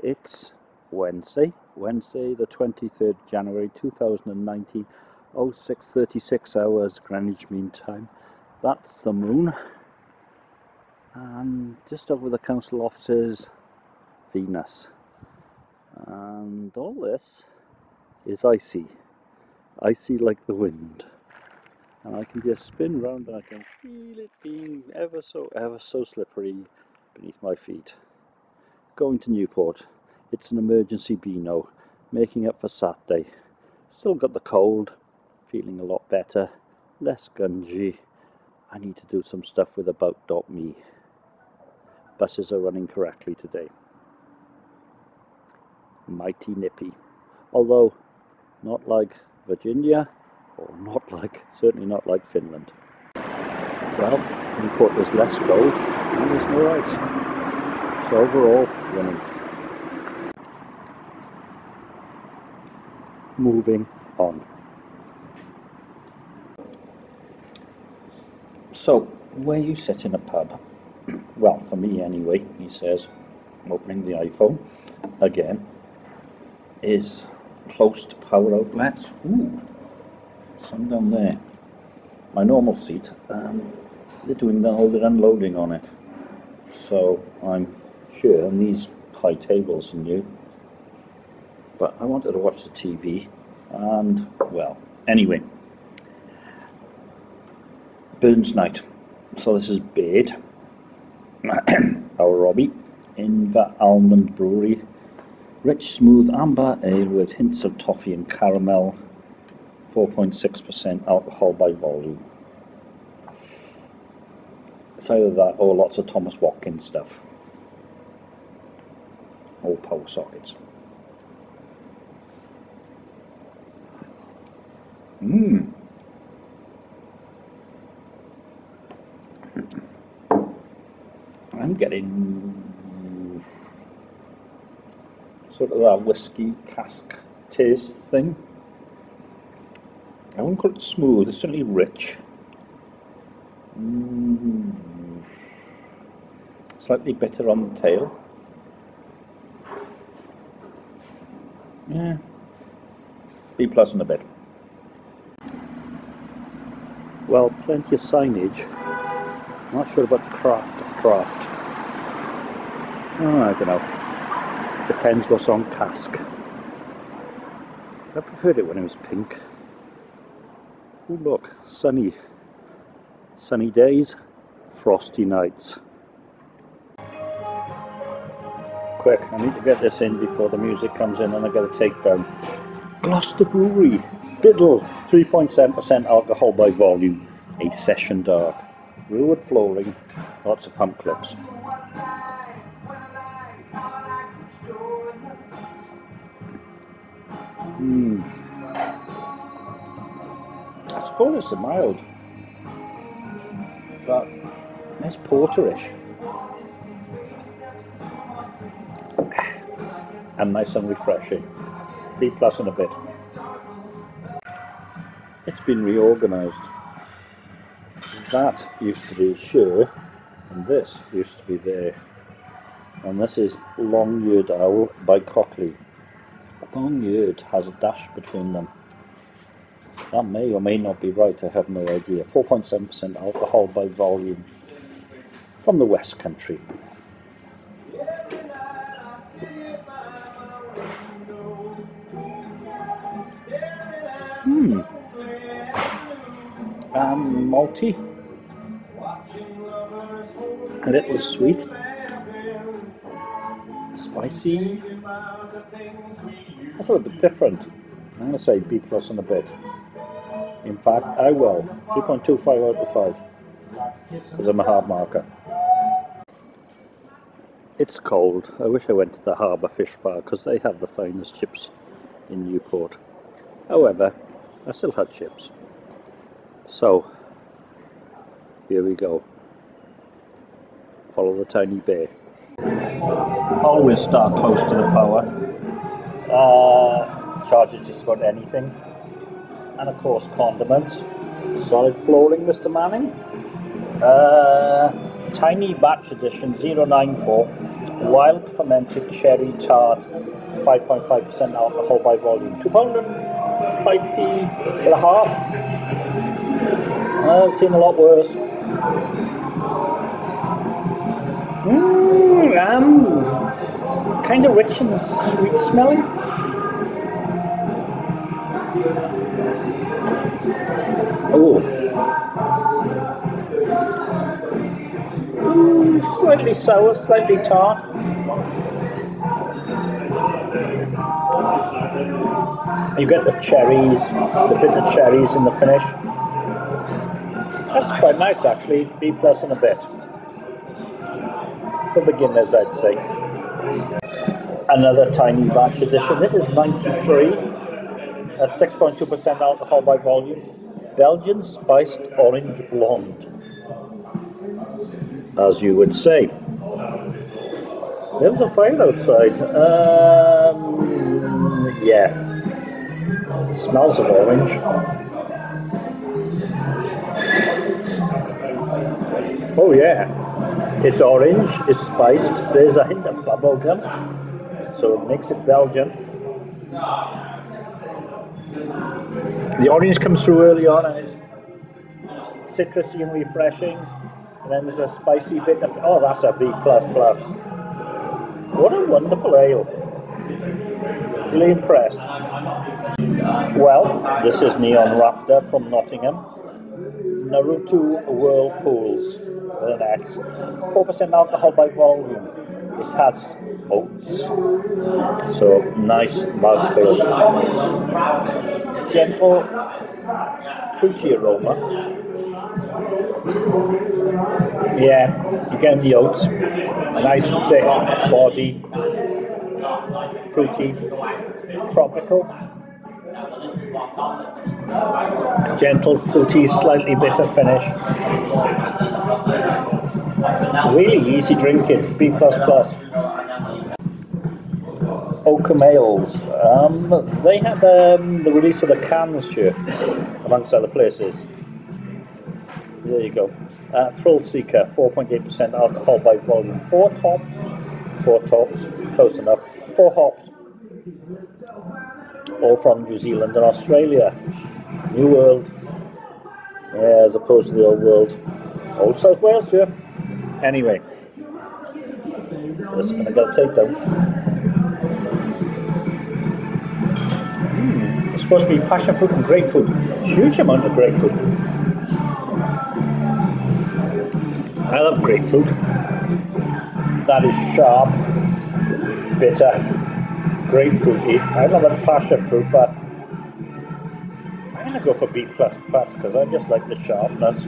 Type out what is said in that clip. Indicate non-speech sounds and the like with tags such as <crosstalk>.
It's Wednesday, Wednesday the 23rd January 2019, 0636 hours Greenwich Mean Time. That's the moon. And just over the council offices, Venus. And all this is icy. Icy like the wind. And I can just spin round and I can feel it being ever so, ever so slippery beneath my feet. Going to Newport. It's an emergency Beano, making up for Saturday. Still got the cold, feeling a lot better, less gungy. I need to do some stuff with About.me. Buses are running correctly today. Mighty nippy. Although, not like Virginia, or not like, certainly not like Finland. Well, Newport was less cold and there's no ice. So overall, running. Moving on. So, where you sit in a pub, <clears throat> well, for me anyway, he says, opening the iPhone again, is close to power outlets. Ooh, some down there. My normal seat, um, they're doing the, all the unloading on it. So I'm sure, and these high tables are new. But I wanted to watch the TV, and well, anyway. Burns Night. So this is Bade, <clears throat> our Robbie, in the Almond Brewery. Rich, smooth amber ale with hints of toffee and caramel. 4.6% alcohol by volume. It's either that or lots of Thomas Watkins stuff. Or power sockets. Mmm. I'm getting sort of that whiskey cask taste thing. I wouldn't call it smooth, it's certainly rich. Mm. Slightly bitter on the tail. Yeah. B plus in a bit. Well, plenty of signage. Not sure about the craft draft. Oh, I don't know. Depends what's on cask. I preferred it when it was pink. Oh look, sunny. Sunny days, frosty nights. Quick, I need to get this in before the music comes in and I get a takedown. Gloucester Brewery, Biddle, 3.7% alcohol by volume, a session dark. Rearwood flooring, lots of pump clips. Hmm. I suppose it's a mild, but it's porterish. And nice and refreshing. B plus in a bit. It's been reorganised. That used to be sure, and this used to be there. And this is Long-Eared Owl by Cotleigh. Long-Eared has a dash between them. That may or may not be right, I have no idea. 4.7% alcohol by volume from the West Country. Hmm. Um, malty. A little sweet. Spicy. That's a little bit different. I'm going to say B plus on a bit. In fact, I will. 3.25 out of 5. Because I'm a hard marker. It's cold. I wish I went to the Harbour Fish Bar because they have the finest chips in Newport. However, I still had chips. So, here we go. Follow the tiny bear. Always start close to the power. Uh, charges just about anything. And of course, condiments. Solid flooring, Mr. Manning. Uh, tiny batch edition 094 wild fermented cherry tart 5.5% alcohol by volume Two pounder played the, the half. I've seen a lot worse. Mmm, um, kind of rich and sweet smelling. Oh. Mm, slightly sour, slightly tart. You get the cherries, the bit of cherries in the finish. That's quite nice actually, B plus and a bit. For beginners I'd say. Another tiny batch edition. This is 93 at 6.2% alcohol by volume. Belgian spiced orange blonde. As you would say. There was a fire outside. Um, yeah. Smells of orange. Oh yeah. It's orange, it's spiced. There's a hint of bubble gum. So it makes it Belgian. The orange comes through early on and it's citrusy and refreshing. And then there's a spicy bit of oh that's a B plus plus. What a wonderful ale. Really impressed. Well, this is Neon Raptor from Nottingham. Naruto Whirlpools with an S. 4% alcohol by volume. It has oats. So nice mouthful. Gentle fruity aroma. Yeah, you get the oats. Nice thick body. Fruity. Tropical. Gentle, fruity, slightly bitter finish. Really easy drinking. B. Oakham Ales. Um, they had um, the release of the cans here, amongst other places. There you go. Uh, Thrill Seeker, 4.8% alcohol by volume. Four tops. Four tops. Close enough. Four hops. All from New Zealand and Australia. New World. Yeah, as opposed to the Old World. Old South Wales here. Anyway. Just gonna go take them. Mm, it's supposed to be passion fruit and grapefruit. Huge amount of grapefruit. I love grapefruit. That is sharp, bitter, grapefruity. I love a passion fruit, but I'm gonna go for B plus plus because I just like the sharpness.